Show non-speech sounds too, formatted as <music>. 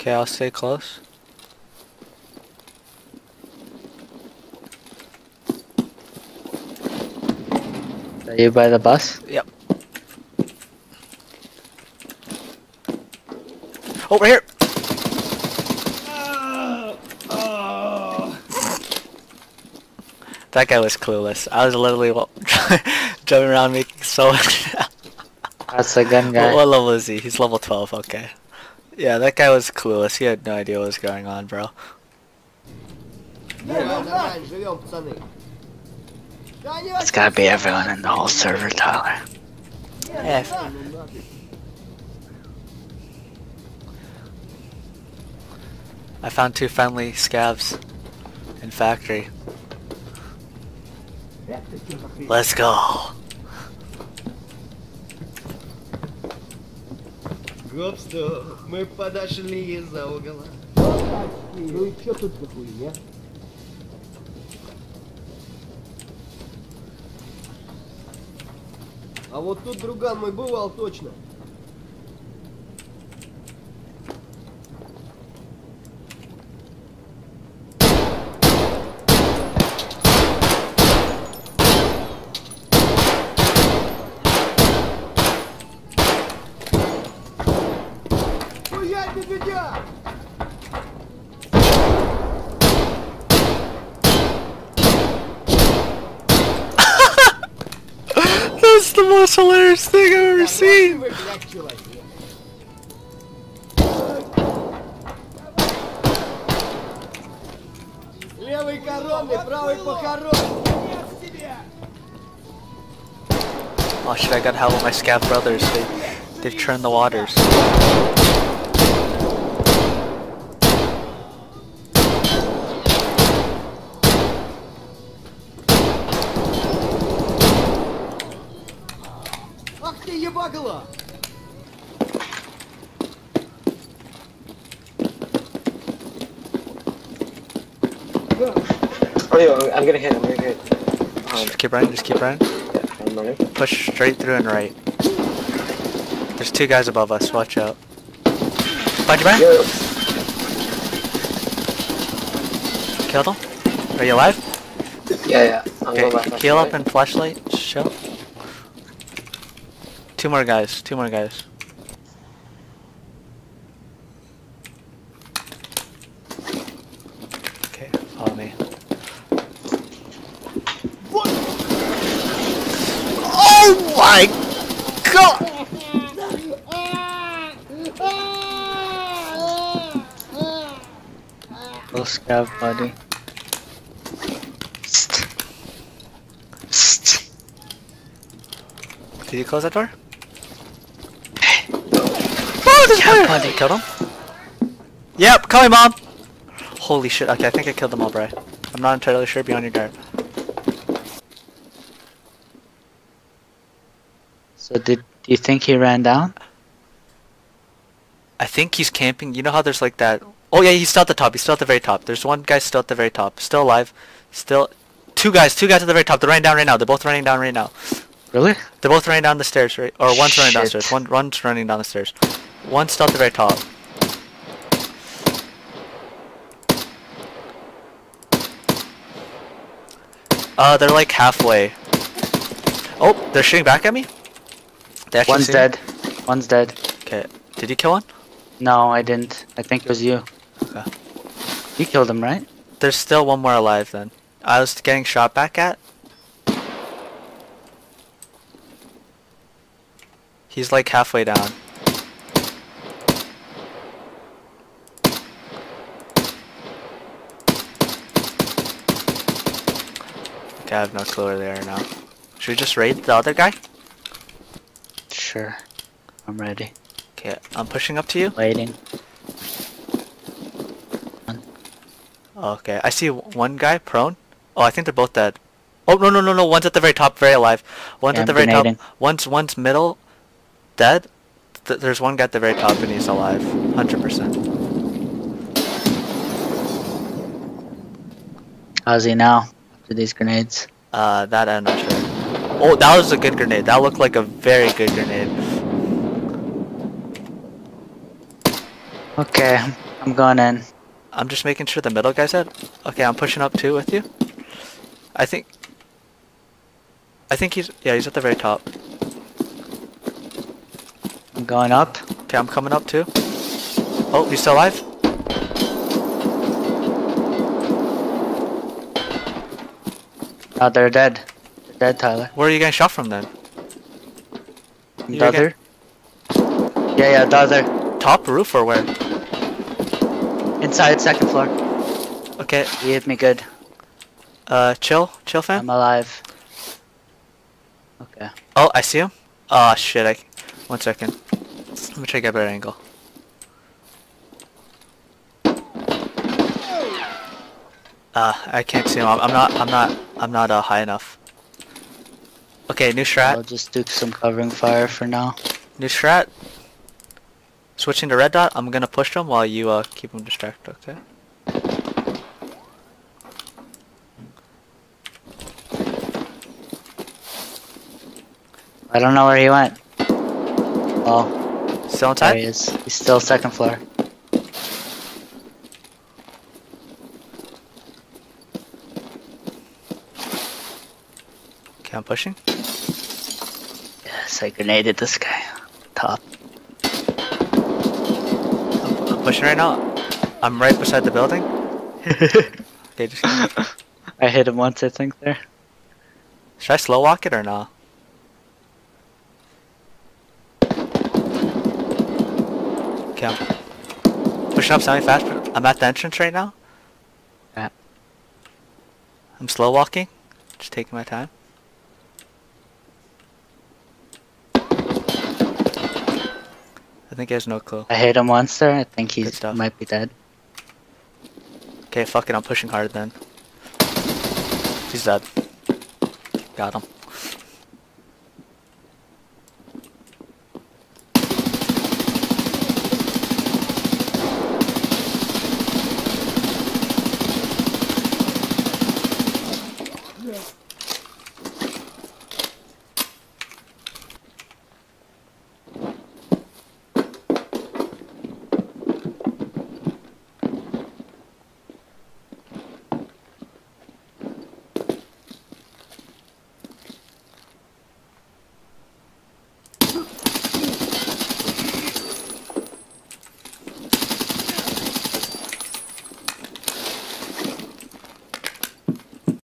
Okay, I'll stay close. Are you by the bus? Yep. Over here! That guy was clueless. I was literally <laughs> jumping around making so much. <laughs> That's the gun guy. what, what level is he? He's level 12, okay. Yeah, that guy was clueless. He had no idea what was going on, bro. It's gotta be everyone in the whole server, Tyler. Yeah. I found two friendly scavs in factory. Let's go. Гопсто, мы подошли из-за угла. Ну и что тут за хуйня? А вот тут друган мой бывал точно. most hilarious thing I've ever seen. Вы, блядь, человек. Левый коронный, правый похорон. Oh shit, I got help with my scav brothers. They, they've churned the waters. Ах ты ебагала! Oh, yo, I'm gonna hit. I'm gonna hit. Um, Just keep running, just keep running. yeah, I'm running. Push straight through and right. There's two guys above us, watch out. Find your man? Yo, Killed him? Are you alive? yeah, yeah. I'm going Okay, back. heal up and flashlight, show. Two more guys, two more guys. Okay, follow me. Oh my god! Little scav buddy. Did you close that door? There's fire! buddy. Killed him? Yep, coming mom! Holy shit, okay, I think I killed them all, Bray. I'm not entirely sure, be on your guard. So did do you think he ran down? I think he's camping. You know how there's like that. Oh yeah, he's still at the top. He's still at the very top. There's one guy still at the very top. Still alive. Still. Two guys. Two guys at the very top. They're running down right now. They're both running down right now. Really? They're both running down the stairs, right? Or one's running Shit. downstairs. One one's running down the stairs. One's still at the very top. Uh, they're like halfway. Oh, they're shooting back at me. They One's see me? dead. One's dead. Okay. Did you kill one? No, I didn't. I think it was you. Okay. You killed him, right? There's still one more alive then. I was getting shot back at. He's like halfway down. Okay, I have no clue where they are now. Should we just raid the other guy? Sure. I'm ready. Okay, I'm pushing up to you. Waiting. Okay, I see one guy prone. Oh, I think they're both dead. Oh no no no no! One's at the very top, very alive. One's Yeah, at the I'm very grenading. top. One's one's middle, dead. Th- there's one guy at the very top and he's alive, hundred percent. How's he now? These grenades? Uh, that I'm not sure. Oh, that was a good grenade. That looked like a very good grenade. Okay. I'm going in. I'm just making sure the middle guy's dead. Okay, I'm pushing up too with you. I think. I think he's yeah he's at the very top. I'm going up. Okay, I'm coming up too. Oh, he's still alive. Oh, they're dead. They're dead, Tyler. Where are you getting shot from then? The You're other? Yeah, yeah, the other. Top roof or where? Inside, second floor. Okay, He hit me good. uh, chill, chill, fam. I'm alive. Okay. Oh, I see him. Oh shit! I. One second. Let me try to get a better angle. Uh, I can't see him. I'm, I'm not. I'm not. I'm not uh, high enough. Okay, new strat. I'll just do some covering fire for now. New strat. Switching to red dot. I'm gonna push them while you uh keep them distracted. Okay. I don't know where he went. Oh, Still on there he is. He's still second floor. Okay, I'm pushing. Yes, I grenaded this guy. Top. I'm, I'm pushing right now. I'm right beside the building. <laughs> Okay, just. I hit him once, I think, there. Should I slow walk it or not? Okay, I'm pushing up semi fast. I'm at the entrance right now. Yeah. I'm slow walking, just taking my time. Think he has no clue. I hit him once there. I think he might be dead. Okay, fuck it, I'm pushing hard then. He's dead. Got him.